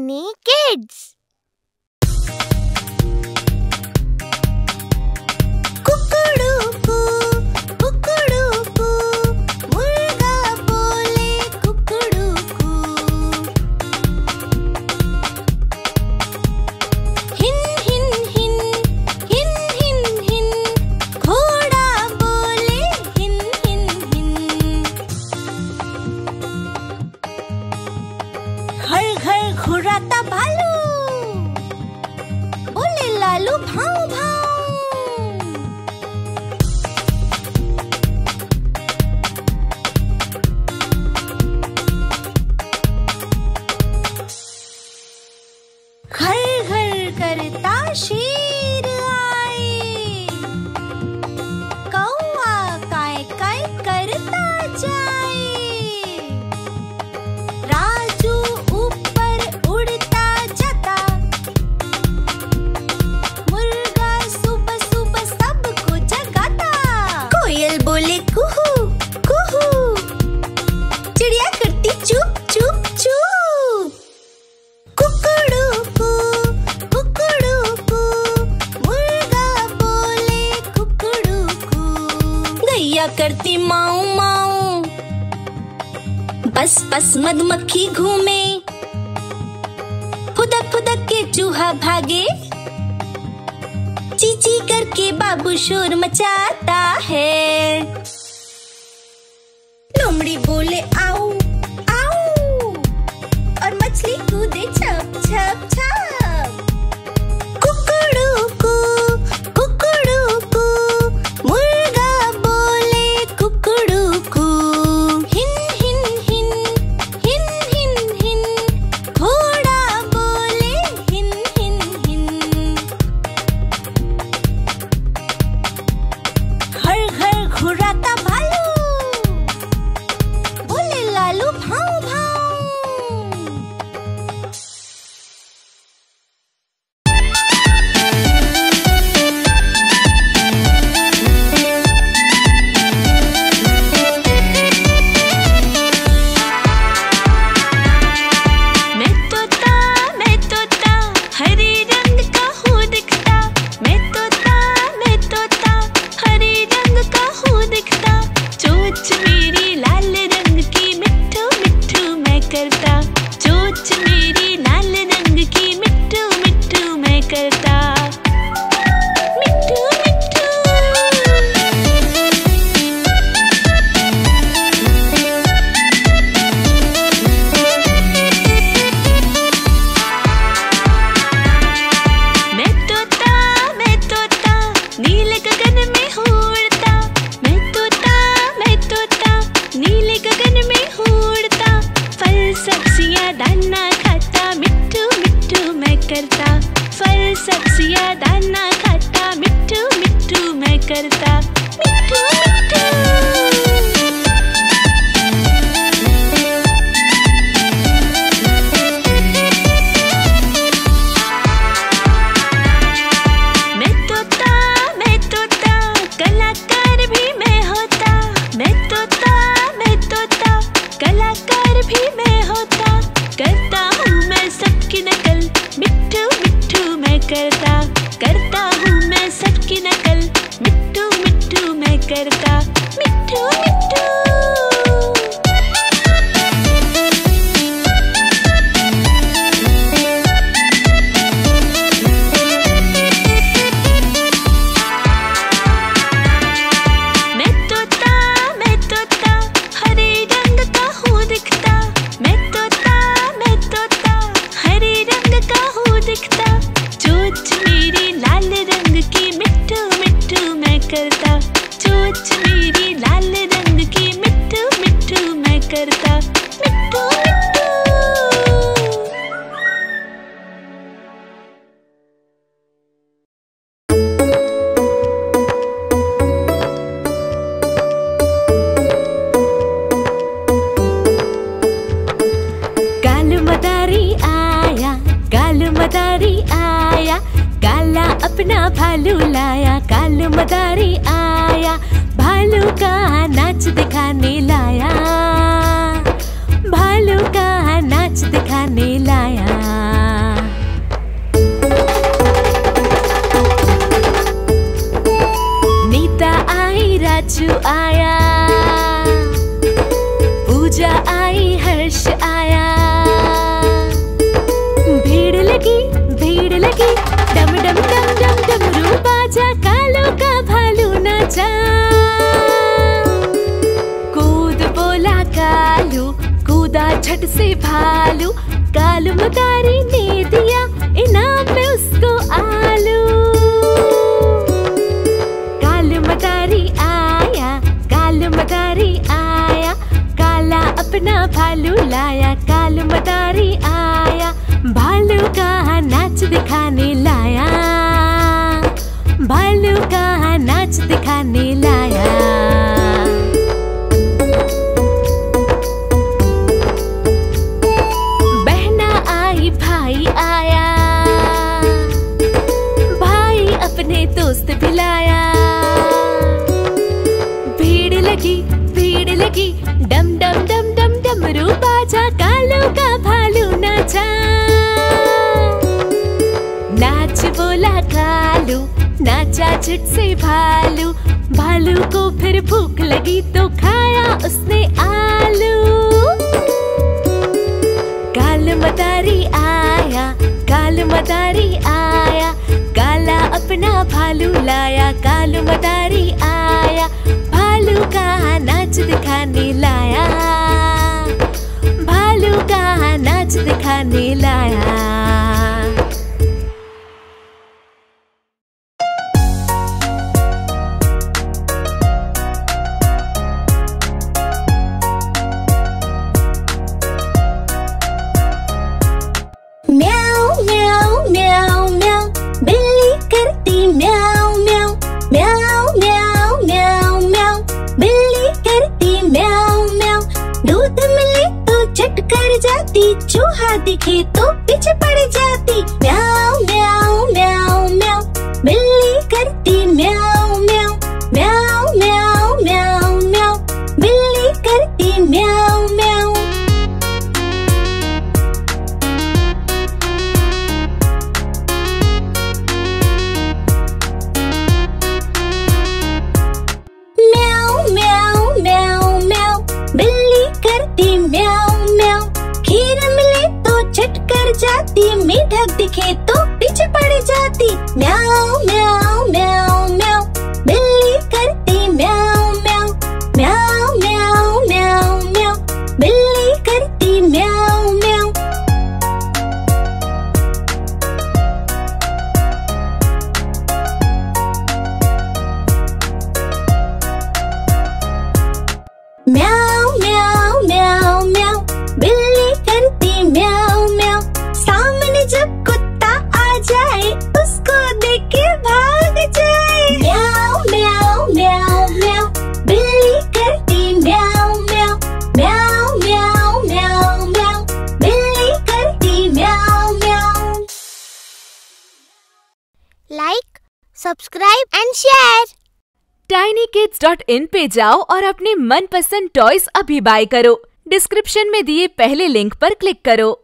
many kids. चलो भाव भाव किया करती माऊ माऊ। बस बस मधुमक्खी घूमे। फुदक फुदक के चूहा भागे। चीची करके बाबू शोर मचाता है। लोमड़ी बोले आओ करता। फल सबसे ज़्यादा ना खाता मिट्टू मिट्टू मैं करता। मिट्टू मिट्टू लाल रंग की मिट्ठू मैं करता। मदारी आया काल मदारी आया काला अपना भालू लाया। मदारी आया, भालू का नाच दिखाने लाया। भालू का नाच दिखाने लाया। नीता आई, राजू आया। पूजा आई, हर्ष आया। भीड़ लगी भीड़ लगी। कूद बोला कालू, कूदा छट से भालू। कालू मदारी ने दिया इनाम में उसको आलू। कालू मदारी आया, कालू मदारी आया। काला अपना भालू लाया नाचा बोला कालू, नाचा झट से भालू। भालू को फिर भूख लगी तो खाया उसने आलू। काल मदारी आया काल मदारी आया। काला अपना भालू लाया काल मदारी आया। भालू का नाच दिखाने लाया। दिखाने दिखे तो पीछे पड़ जाती जाती मीठा दिखे तो पीछे पड़ जाती। म्याओ म्याऊ। सब्सक्राइब एंड शेयर tinykids.in पे जाओ और अपने मनपसंद टॉयज अभी बाय करो। डिस्क्रिप्शन में दिए पहले लिंक पर क्लिक करो।